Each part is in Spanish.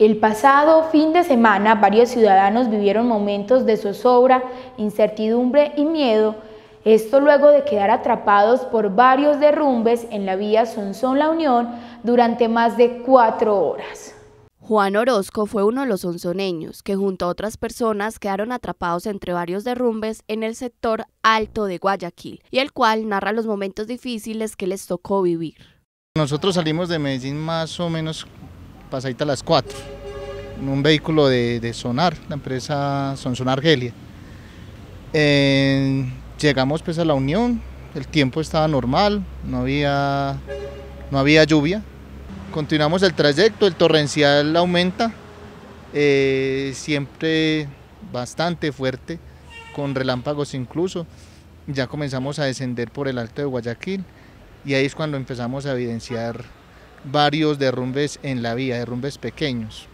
El pasado fin de semana varios ciudadanos vivieron momentos de zozobra, incertidumbre y miedo, esto luego de quedar atrapados por varios derrumbes en la vía Sonsón-La Unión durante más de cuatro horas. Juan Orozco fue uno de los sonsoneños que junto a otras personas quedaron atrapados entre varios derrumbes en el sector alto de Guayaquil y el cual narra los momentos difíciles que les tocó vivir. Nosotros salimos de Medellín más o menos pasadita a las 4, en un vehículo de, Sonar, la empresa Sonson Argelia. llegamos pues a la Unión, el tiempo estaba normal, no había, no había lluvia. Continuamos el trayecto, el torrencial aumenta, eh, siempre bastante fuerte, con relámpagos incluso. Ya comenzamos a descender por el Alto de Guayaquil y ahí es cuando empezamos a evidenciar varios derrumbes en la vía, derrumbes pequeños.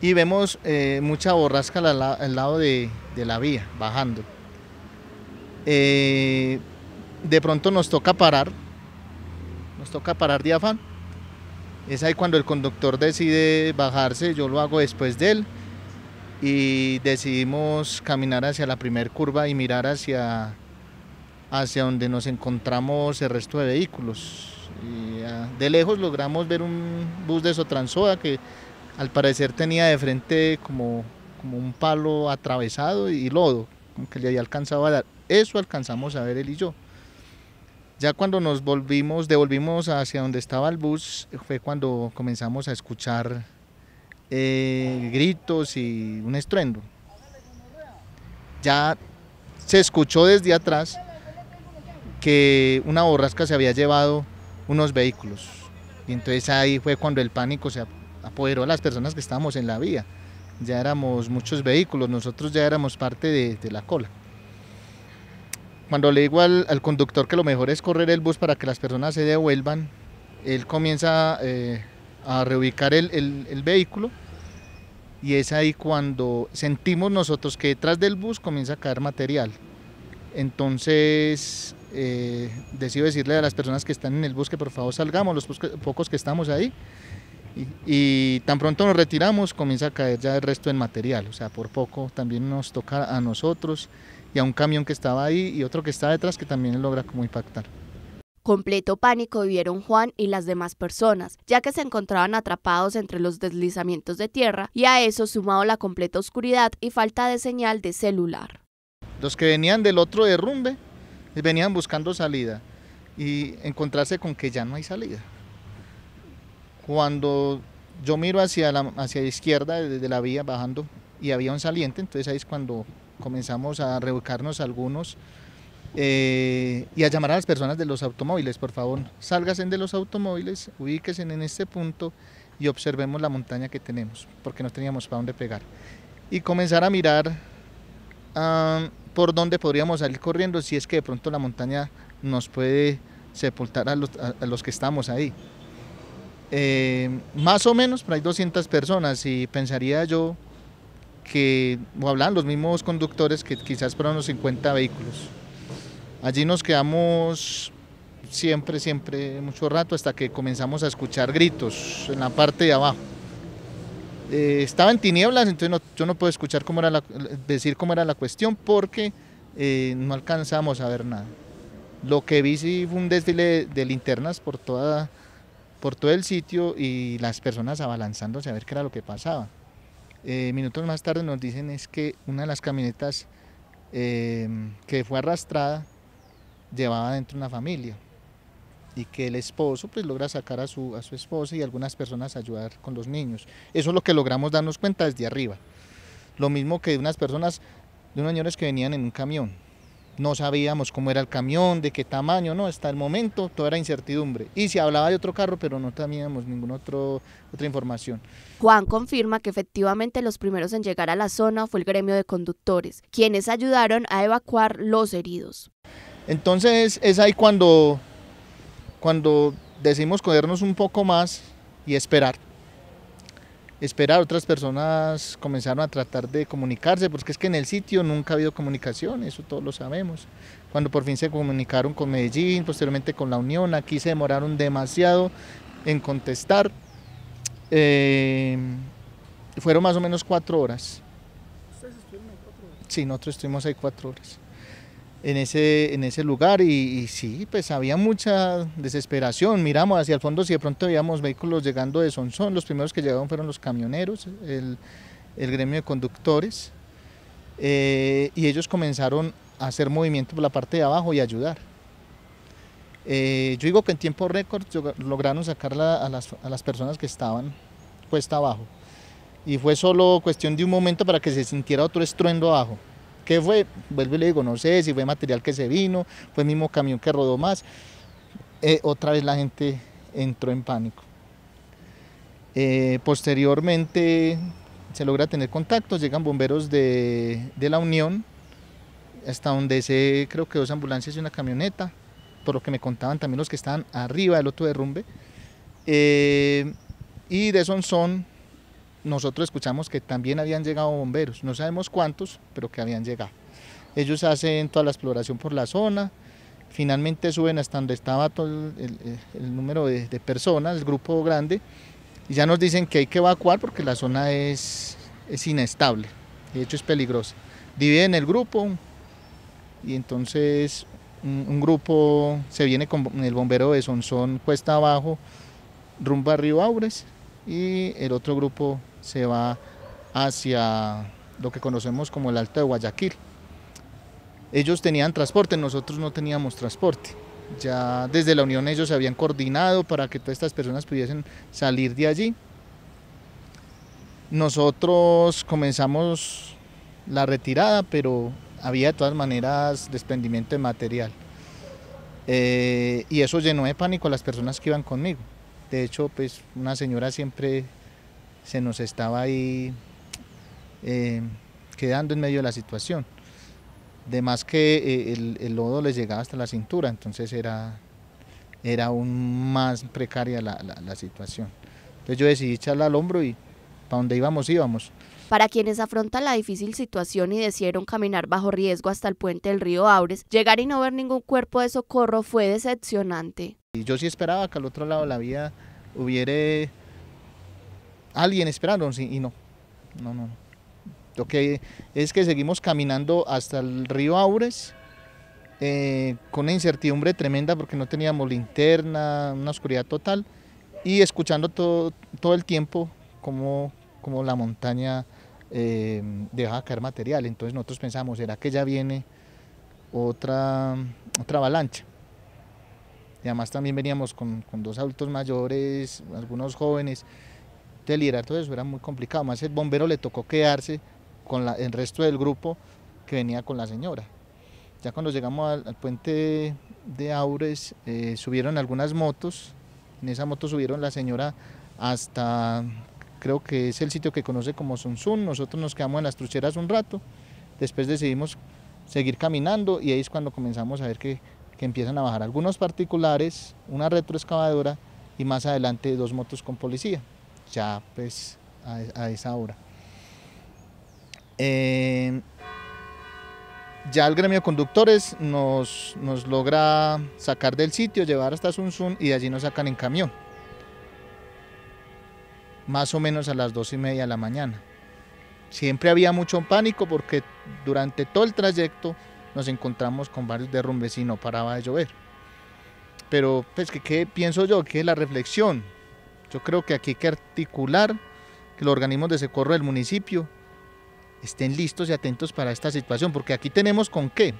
Y vemos eh, mucha borrasca al, lado de, la vía, bajando. Eh, de pronto nos toca parar, nos toca parar de afán. Es ahí cuando el conductor decide bajarse, yo lo hago después de él y decidimos caminar hacia la primer curva y mirar hacia, hacia donde nos encontramos el resto de vehículos. Ah, de lejos logramos ver un bus de Sotransoa que al parecer tenía de frente como, como un palo atravesado y lodo, como que le había alcanzado a dar. Eso alcanzamos a ver él y yo. Ya cuando nos volvimos, devolvimos hacia donde estaba el bus, fue cuando comenzamos a escuchar eh, gritos y un estruendo. Ya se escuchó desde atrás que una borrasca se había llevado unos vehículos. Y entonces ahí fue cuando el pánico se apoderó a las personas que estábamos en la vía. Ya éramos muchos vehículos, nosotros ya éramos parte de, la cola. Cuando le digo al, conductor que lo mejor es correr el bus para que las personas se devuelvan, él comienza eh, a reubicar el, el vehículo y es ahí cuando sentimos nosotros que detrás del bus comienza a caer material. Entonces eh, decido decirle a las personas que están en el bus que por favor salgamos, los pocos que estamos ahí. Y, tan pronto nos retiramos comienza a caer ya el resto del material, o sea, por poco también nos toca a nosotros y a un camión que estaba ahí y otro que está detrás que también logra como impactar. Completo pánico vivieron Juan y las demás personas, ya que se encontraban atrapados entre los deslizamientos de tierra y a eso sumado la completa oscuridad y falta de señal de celular. Los que venían del otro derrumbe venían buscando salida y encontrarse con que ya no hay salida. Cuando yo miro hacia la, hacia la izquierda de la vía bajando y había un saliente, entonces ahí es cuando comenzamos a reubicarnos algunos eh, y a llamar a las personas de los automóviles, por favor, sálgasen de los automóviles, ubíquense en este punto y observemos la montaña que tenemos, porque no teníamos para dónde pegar. Y comenzar a mirar ah, por dónde podríamos salir corriendo si es que de pronto la montaña nos puede sepultar a los, que estamos ahí. Eh, más o menos, pero hay 200 personas y pensaría yo que, o hablan los mismos conductores, que quizás fueron unos 50 vehículos. Allí nos quedamos siempre, siempre, mucho rato hasta que comenzamos a escuchar gritos en la parte de abajo. Eh, estaba en tinieblas, entonces yo no puedo escuchar decir cómo era la cuestión porque eh, no alcanzamos a ver nada. Lo que vi sí fue un desfile de linternas por todo el sitio y las personas abalanzándose a ver qué era lo que pasaba. Eh, minutos más tarde nos dicen es que una de las camionetas que fue arrastrada llevaba dentro una familia y que el esposo pues logra sacar a su, a su esposa y algunas personas ayudar con los niños. Eso es lo que logramos darnos cuenta desde arriba. Lo mismo que de unas personas, de unos señores que venían en un camión. No sabíamos cómo era el camión, de qué tamaño, no, hasta el momento todo era incertidumbre. Y se hablaba de otro carro, pero no teníamos ninguna otro, otra información. Juan confirma que efectivamente los primeros en llegar a la zona fue el gremio de conductores, quienes ayudaron a evacuar los heridos. Entonces es ahí cuando cuando decimos cogernos un poco más y esperar. Esperar, otras personas comenzaron a tratar de comunicarse, porque es que en el sitio nunca ha habido comunicación, eso todos lo sabemos. Cuando por fin se comunicaron con Medellín, posteriormente con la Unión, aquí se demoraron demasiado en contestar. Eh, fueron más o menos cuatro horas. ¿Ustedes estuvieron ahí cuatro horas? Sí, nosotros estuvimos ahí cuatro horas en ese, en ese lugar y, sí, pues había mucha desesperación. Miramos hacia el fondo si de pronto veíamos vehículos llegando de Sonsón, los primeros que llegaron fueron los camioneros, el, gremio de conductores, eh, y ellos comenzaron a hacer movimiento por la parte de abajo y ayudar. Eh, yo digo que en tiempo récord lograron sacar a, las, a las personas que estaban puesta abajo. Y fue solo cuestión de un momento para que se sintiera otro estruendo abajo. ¿Qué fue? Vuelvo y le digo, no sé si fue material que se vino, fue el mismo camión que rodó más. Eh, otra vez la gente entró en pánico. Eh, posteriormente se logra tener contactos, llegan bomberos de, la Unión, hasta donde se creo que dos ambulancias y una camioneta, por lo que me contaban también los que estaban arriba del otro derrumbe. Eh, y de son nosotros escuchamos que también habían llegado bomberos, no sabemos cuántos, pero que habían llegado. Ellos hacen toda la exploración por la zona, finalmente suben hasta donde estaba todo el, número de, personas, el grupo grande, y ya nos dicen que hay que evacuar porque la zona es, es inestable, de hecho es peligrosa. Dividen el grupo y entonces un, grupo se viene con el bombero de Sonsón cuesta abajo, rumbo a Río Aures, y el otro grupo se va hacia lo que conocemos como el Alto de Guayaquil. Ellos tenían transporte, nosotros no teníamos transporte. Ya desde la Unión ellos se habían coordinado para que todas estas personas pudiesen salir de allí. Nosotros comenzamos la retirada, pero había de todas maneras desprendimiento de material. Eh, y eso llenó de pánico a las personas que iban conmigo. De hecho, pues una señora siempre se nos estaba ahí eh, quedando en medio de la situación. De más que eh, el, lodo les llegaba hasta la cintura, entonces era, era aún más precaria la, la situación. Entonces yo decidí echarla al hombro y para donde íbamos íbamos. Para quienes afrontan la difícil situación y decidieron caminar bajo riesgo hasta el puente del río Aures, llegar y no ver ningún cuerpo de socorro fue decepcionante. Y yo sí esperaba que al otro lado de la vía hubiera alguien esperando y no, no, no. Lo que es que seguimos caminando hasta el río Aures eh, con una incertidumbre tremenda porque no teníamos linterna, una oscuridad total y escuchando todo, todo el tiempo como, como la montaña eh, deja caer material. Entonces nosotros pensamos, ¿será que ya viene otra, otra avalancha? Y además también veníamos con, con dos adultos mayores, algunos jóvenes. Entonces liderar todo eso era muy complicado, más el bombero le tocó quedarse con el resto del grupo que venía con la señora. Ya cuando llegamos al, puente de Aures, eh, subieron algunas motos, en esa moto subieron la señora hasta, creo que es el sitio que conoce como Sunsun, nosotros nos quedamos en las trucheras un rato, después decidimos seguir caminando y ahí es cuando comenzamos a ver que, que empiezan a bajar algunos particulares, una retroexcavadora y más adelante dos motos con policía ya pues a, esa hora. Eh, ya el gremio de conductores nos, nos, logra sacar del sitio, llevar hasta Sunsun y de allí nos sacan en camión. Más o menos a las dos y media de la mañana. Siempre había mucho pánico porque durante todo el trayecto nos encontramos con varios derrumbes y no paraba de llover. Pero pues que ¿qué pienso yo? Que la reflexión, yo creo que aquí hay que articular que los organismos de socorro del municipio estén listos y atentos para esta situación, porque aquí tenemos con qué.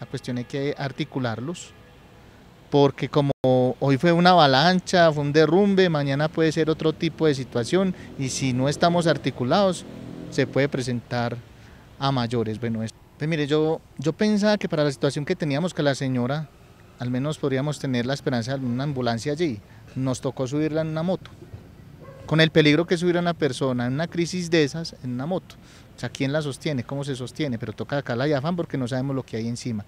La cuestión hay que articularlos, porque como hoy fue una avalancha, fue un derrumbe, mañana puede ser otro tipo de situación y si no estamos articulados se puede presentar a mayores. Bueno, pues mire, yo, yo pensaba que para la situación que teníamos que la señora, al menos podríamos tener la esperanza de una ambulancia allí nos tocó subirla en una moto, con el peligro que subir a una persona en una crisis de esas en una moto. O sea, ¿quién la sostiene? ¿Cómo se sostiene? Pero toca acá la diafán porque no sabemos lo que hay encima.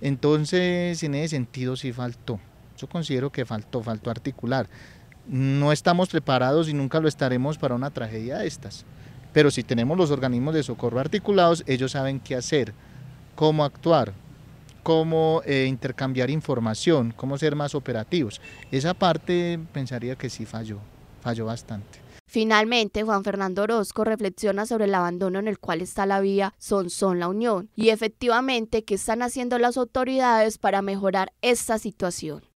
Entonces, en ese sentido sí faltó. Yo considero que faltó, faltó articular. No estamos preparados y nunca lo estaremos para una tragedia de estas. Pero si tenemos los organismos de socorro articulados, ellos saben qué hacer, cómo actuar, cómo eh, intercambiar información, cómo ser más operativos. Esa parte pensaría que sí falló, falló bastante. Finalmente, Juan Fernando Orozco reflexiona sobre el abandono en el cual está la vía Son Son La Unión y efectivamente qué están haciendo las autoridades para mejorar esta situación.